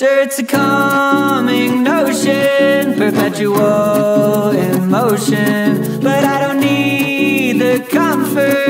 Sure, it's a calming notion, perpetual emotion, but I don't need the comfort.